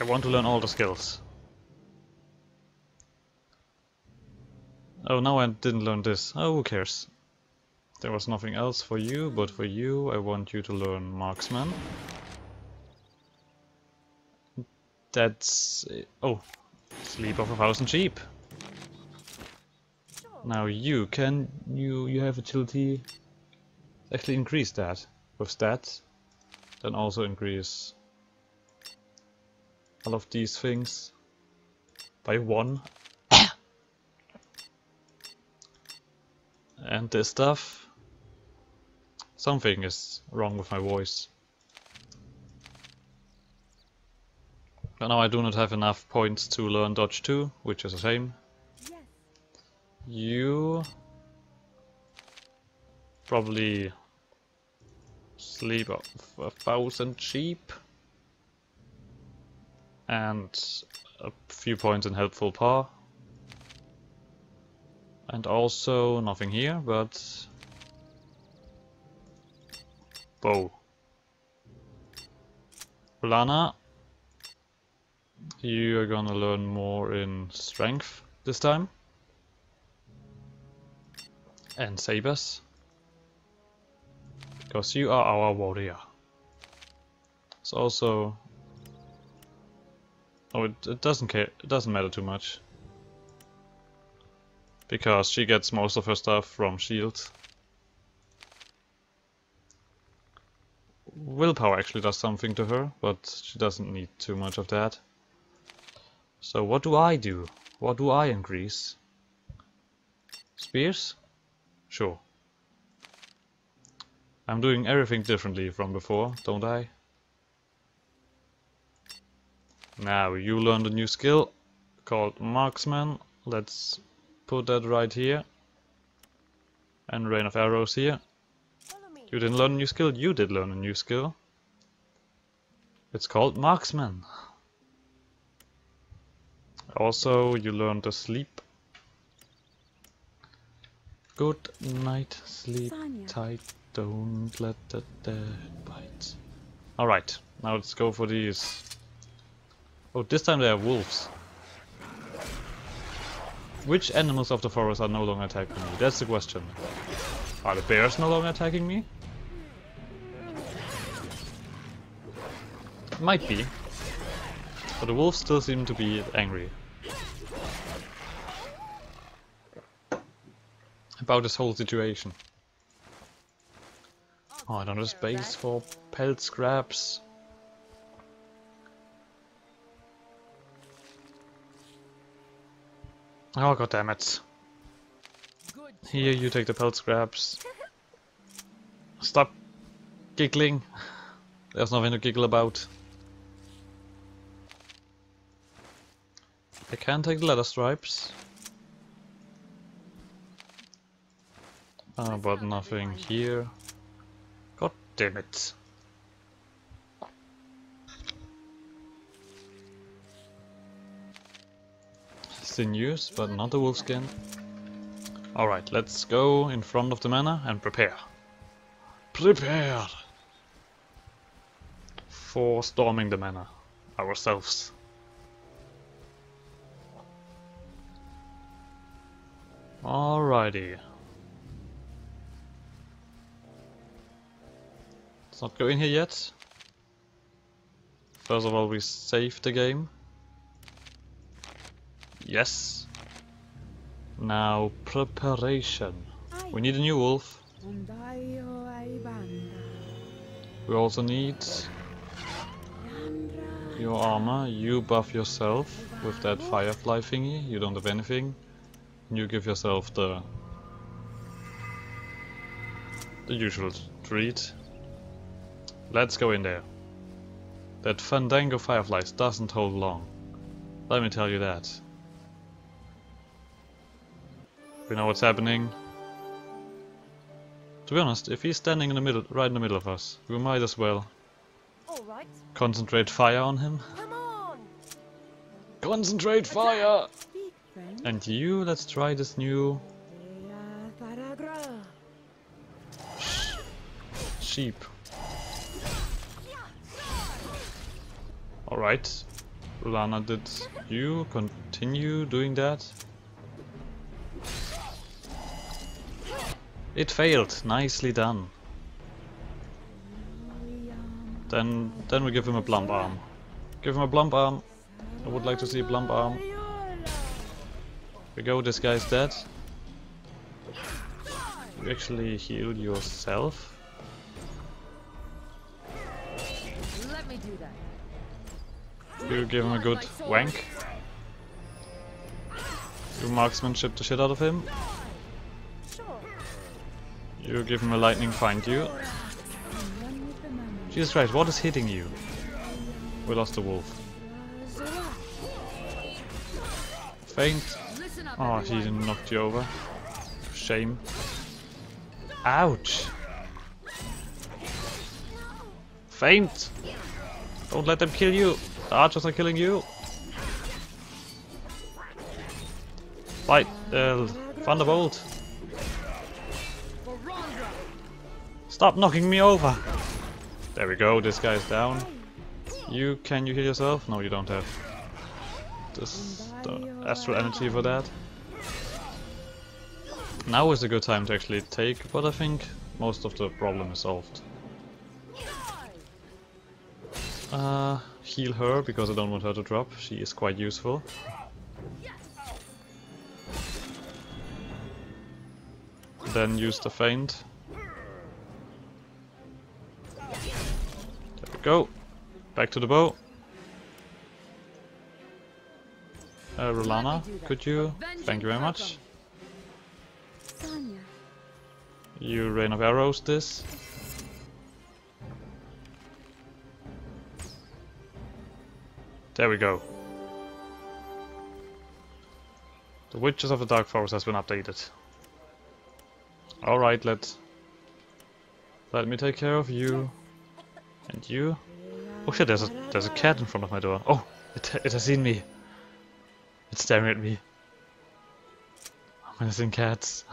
I want to learn all the skills. Oh, now I didn't learn this. Oh, who cares? There was nothing else for you, but for you I want you to learn Marksman. That's... oh, Sleep of a Thousand Sheep. Now you, can you, you have agility? Actually increase that with stats. Then also increase all of these things by one. and this stuff. Something is wrong with my voice. But now I do not have enough points to learn dodge 2, which is a shame. You probably sleep of a thousand sheep and a few points in helpful par. And also nothing here, but bow. Lana, you are gonna learn more in strength this time. And sabers. Because you are our warrior. It's also Oh, it, it doesn't care. It doesn't matter too much. Because she gets most of her stuff from shields. Willpower actually does something to her, but she doesn't need too much of that. So what do I do? What do I increase? Spears? Sure. I'm doing everything differently from before, don't I? Now you learned a new skill called Marksman. Let's put that right here. And Rain of Arrows here. You didn't learn a new skill, you did learn a new skill. It's called Marksman. Also, you learned to sleep. Good night, sleep tight, don't let the dead bite. Alright, now let's go for these Oh, this time they are wolves. Which animals of the forest are no longer attacking me? That's the question. Are the bears no longer attacking me? Might be. But the wolves still seem to be angry. About this whole situation. Oh, I don't have space for pelt scraps. Oh god damn it. Here you take the pelt scraps. Stop giggling. There's nothing to giggle about. I can take the leather stripes. Uh, but nothing here. God damn it. Sinews, but not the wolfskin. Alright, let's go in front of the manor and prepare. Prepare! For storming the manor ourselves. Alrighty. Let's not go in here yet. First of all, we save the game. Yes. Now, preparation. We need a new wolf. We also need your armor. You buff yourself with that firefly thingy. You don't have anything. You give yourself the the usual treat. Let's go in there. That Fandango Fireflies doesn't hold long. Let me tell you that. We know what's happening. To be honest, if he's standing in the middle, right in the middle of us, we might as well concentrate fire on him. On. Concentrate fire! And you, let's try this new sheep. Alright. Lana, did you continue doing that? It failed. Nicely done. Then, then we give him a blump arm. Give him a blump arm. I would like to see a blump arm. we go, this guy's dead. You actually heal yourself. Let me do that. You give him a good wank. You marksmanship the shit out of him. You give him a lightning find you. Jesus Christ, what is hitting you? We lost the wolf. Faint. Oh, he knocked you over. Shame. Ouch! Faint! Don't let them kill you! The archers are killing you! Fight! Uh, Thunderbolt! Stop knocking me over! There we go, this guy's down. You, can you heal yourself? No, you don't have this the astral energy for that. Now is a good time to actually take, but I think most of the problem is solved. Uh, heal her, because I don't want her to drop. She is quite useful. Then use the feint. There we go. Back to the bow. Uh, Rhulana, could you? Thank you very much. You rain of arrows this. There we go. The Witches of the Dark Forest has been updated. Alright, let let me take care of you. And you. Oh shit, there's a there's a cat in front of my door. Oh, it, it has seen me. It's staring at me. I'm missing cats.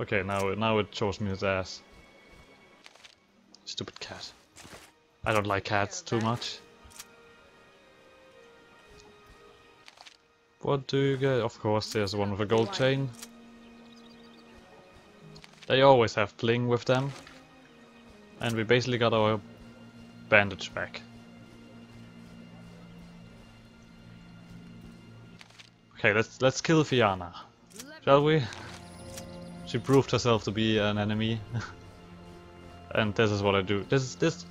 Okay, now it now it shows me his ass. Stupid cat. I don't like cats too much. What do you get? Of course, there's one with a gold chain. They always have bling with them. And we basically got our bandage back. Okay, let's let's kill Fiana. Shall we? She proved herself to be an enemy. and this is what I do. This is this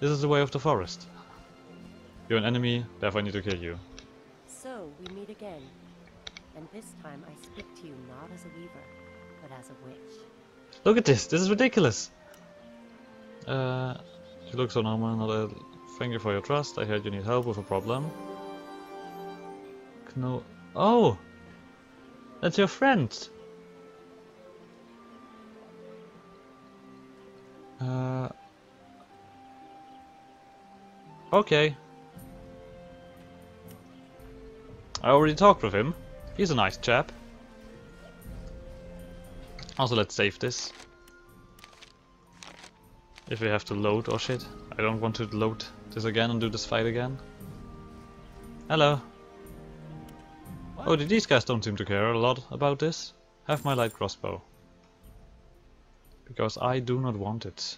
this is the way of the forest. You're an enemy, therefore I need to kill you. So we meet again. And this time I speak to you not as a weaver, but as a witch. Look at this, this is ridiculous! Uh, you look so normal, not a... Thank you for your trust, I heard you need help with a problem. No. Oh! That's your friend! Uh... Okay. I already talked with him. He's a nice chap. Also, let's save this. If we have to load or shit. I don't want to load this again and do this fight again. Hello. Oh, these guys don't seem to care a lot about this. Have my light crossbow. Because I do not want it.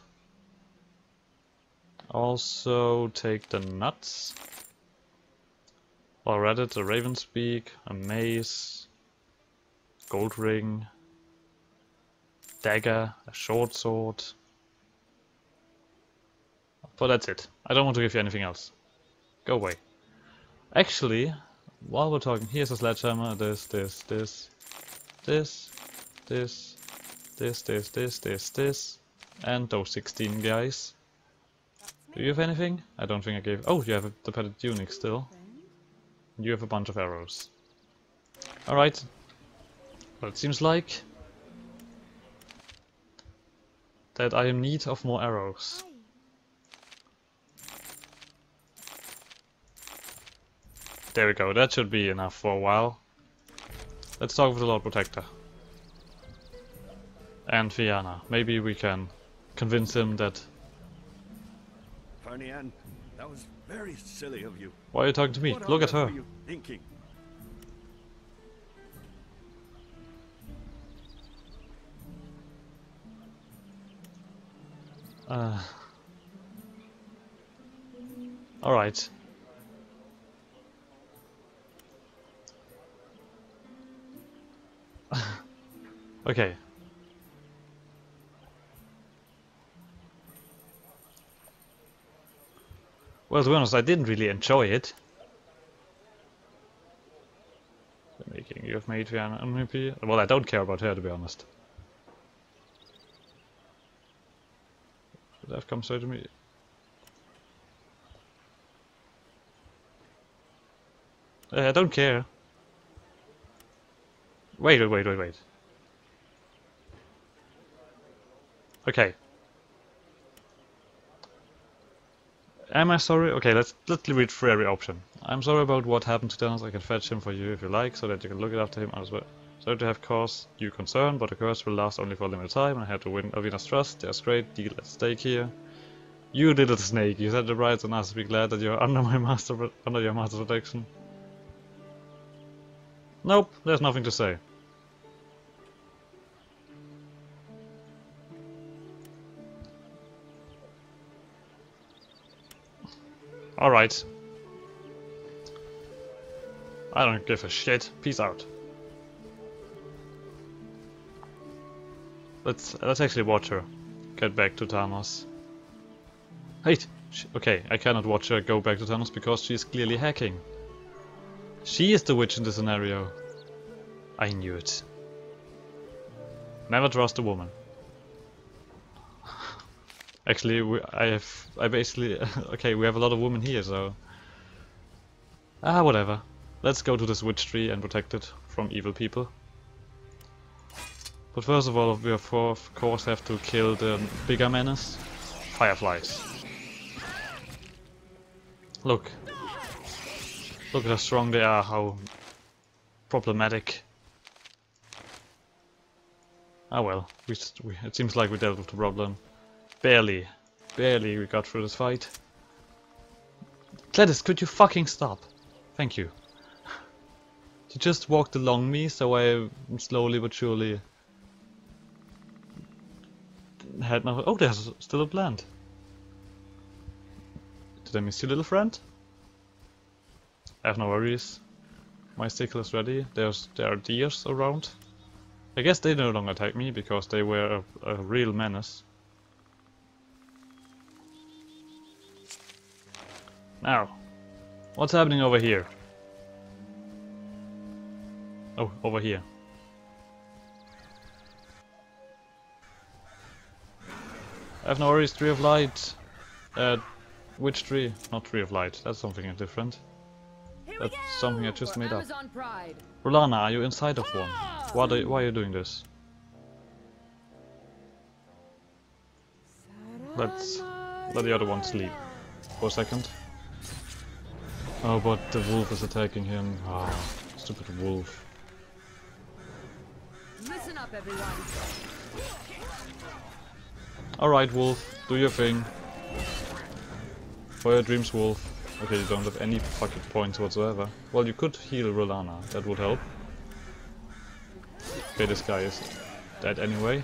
Also take the nuts. Or Reddit, a Raven Speak, a mace, gold ring, dagger, a short sword. But that's it. I don't want to give you anything else. Go away. Actually, while we're talking, here's a sledgehammer, this, this, this, this, this, this, this, this, this, this, and those 16 guys. Do you have anything? I don't think I gave... Oh, you have a, the padded tunic still. You have a bunch of arrows. Alright. Well, it seems like that I am need of more arrows. There we go, that should be enough for a while. Let's talk with the Lord Protector. And Fiana. Maybe we can convince him that Arnian. That was very silly of you. Why are you talking to me? What Look at her. thinking? Uh. Alright. okay. Well, to be honest, I didn't really enjoy it. The making you have made Vienna MVP. Well, I don't care about her, to be honest. That comes straight to me. Uh, I don't care. Wait, wait, wait, wait, wait. Okay. Am I sorry? Okay, let's let's read through every option. I'm sorry about what happened to Dennis. I can fetch him for you if you like, so that you can look after him as well. Sorry to have caused you concern, but the curse will last only for a limited time, and I had to win Alvina's trust. That's great. Deal at stake here. You little snake. You said the rights, and I should be glad that you're under my master, under your master's protection. Nope, there's nothing to say. Alright. I don't give a shit. Peace out. Let's let's actually watch her get back to Thanos. Wait. sh- Okay, I cannot watch her go back to Thanos because she is clearly hacking. She is the witch in this scenario. I knew it. Never trust a woman. Actually, we, I have, I basically, okay, we have a lot of women here, so... Ah, whatever. Let's go to this witch tree and protect it from evil people. But first of all, we of course have to kill the bigger menace. Fireflies. Look. Look how strong they are, how problematic. Ah well, we, we, it seems like we dealt with the problem. Barely. Barely we got through this fight. Gladys, could you fucking stop? Thank you. You just walked along me, so I slowly but surely had no. Oh, there's still a plant. Did I miss you, little friend? I have no worries. My sickle is ready. There's there are deers around. I guess they no longer attack me because they were a, a real menace. Now, what's happening over here? Oh, over here. I have no worries, Tree of Light. Uh, which tree? Not Tree of Light, that's something different. That's something I just made up. Rhulana, are you inside of one? Why, do, why are you doing this? Let's let the other one sleep for a second. Oh, but the wolf is attacking him. Ah, stupid wolf. Listen up, everyone. Alright, wolf, do your thing. For your dreams, wolf. Okay, you don't have any fucking points whatsoever. Well, you could heal Rhulana, that would help. Okay, this guy is dead anyway.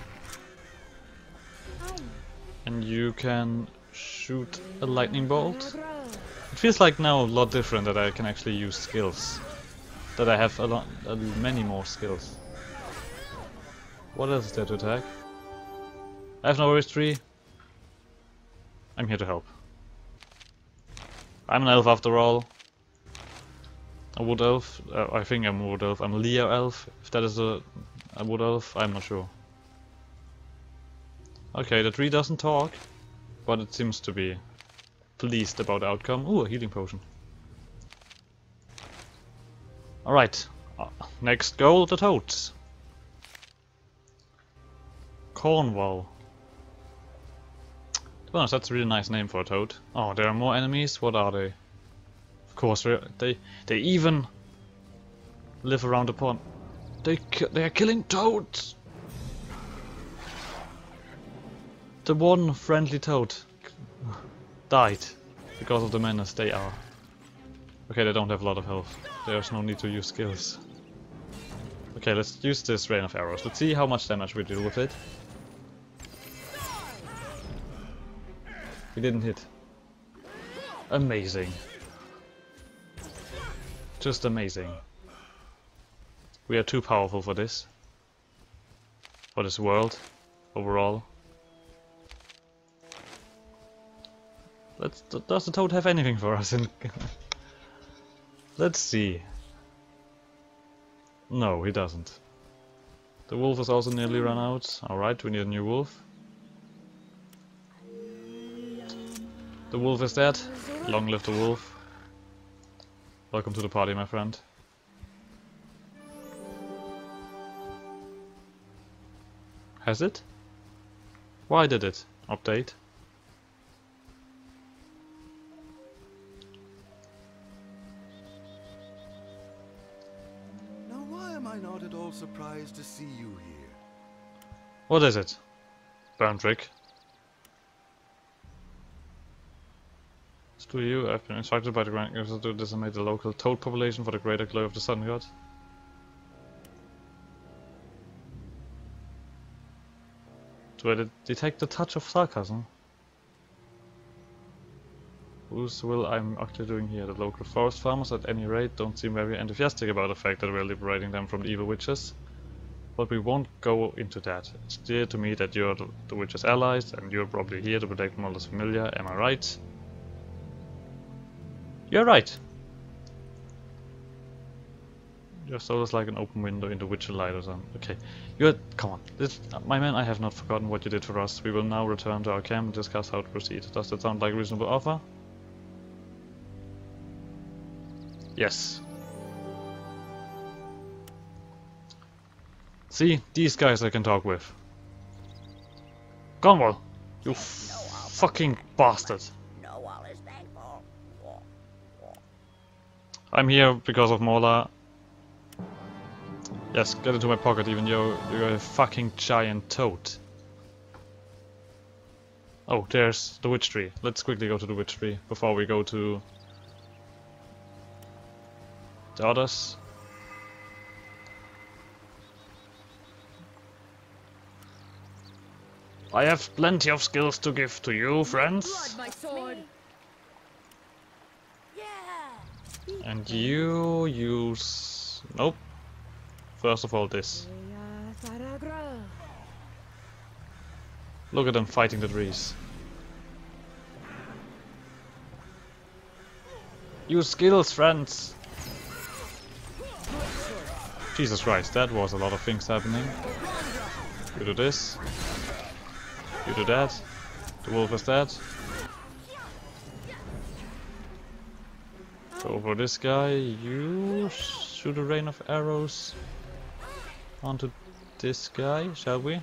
And you can shoot a lightning bolt. It feels like now a lot different that I can actually use skills. That I have a lot, uh, many more skills. What else is there to attack? I have no worries tree. I'm here to help. I'm an elf after all. A wood elf? Uh, I think I'm a wood elf. I'm a Leo elf. If that is a, a wood elf, I'm not sure. Okay, the tree doesn't talk, but it seems to be pleased about the outcome. Ooh, a healing potion. Alright, uh, next goal, the toads. Cornwall. To be honest, that's a really nice name for a toad. Oh, there are more enemies? What are they? Of course, they they even live around the pond. They they are killing toads. The one friendly toad died. Because of the menace they are. Okay, they don't have a lot of health. There's no need to use skills. Okay, let's use this rain of arrows. Let's see how much damage we do with it. We didn't hit. Amazing. Just amazing. We are too powerful for this. For this world, overall. Let's, does the toad have anything for us? In Let's see. No, he doesn't. The wolf is also nearly run out. Alright, we need a new wolf. The wolf is dead. Long live the wolf. Welcome to the party, my friend. Has it? Why did it? Update. Now why am I not at all surprised to see you here? What is it? Berntrick. To you, uh, I've been instructed by the Grand Master to decimate the local toad population for the greater glory of the Sun God. Do I de detect the touch of sarcasm? Whose will I'm actually doing here? The local forest farmers at any rate don't seem very enthusiastic about the fact that we're liberating them from the evil witches. But we won't go into that. It's clear to me that you're the, the witches' allies and you're probably here to protect Mulder's familiar, am I right? You're right. Your soul is like an open window into witcher light or something. Okay, you're come on. This, my man, I have not forgotten what you did for us. We will now return to our camp and discuss how to proceed. Does that sound like a reasonable offer? Yes. See, these guys I can talk with. Gunwall, you fucking bastard. I'm here because of Mola. Yes, get into my pocket even though you're a fucking giant toad. Oh, there's the witch tree. Let's quickly go to the witch tree before we go to the others. I have plenty of skills to give to you, friends. Blood, my sword. Yeah. And you use... Nope. First of all this. Look at them fighting the trees. Use skills, friends! Jesus Christ, that was a lot of things happening. You do this. You do that. The wolf is dead. Go for this guy. You shoot a rain of arrows onto this guy, shall we?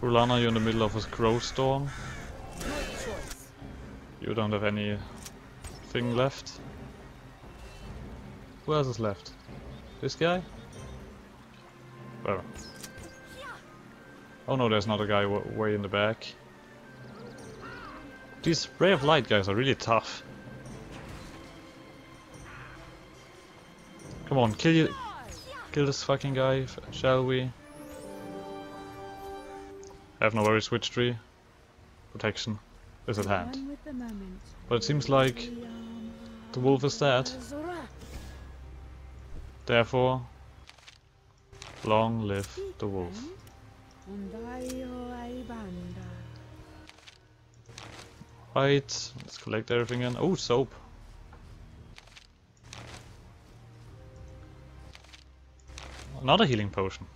Rhulana, you're in the middle of a crow storm. You don't have any thing left. Who else is left? This guy? Where? Oh no, there's another guy way in the back. These Ray of Light guys are really tough. Come on, kill you, kill this fucking guy, shall we? Have no worries, Witch Tree. Protection is at hand. But it seems like the wolf is dead. Therefore, long live the wolf. Right, let's collect everything again. Oh, soap. Another healing potion.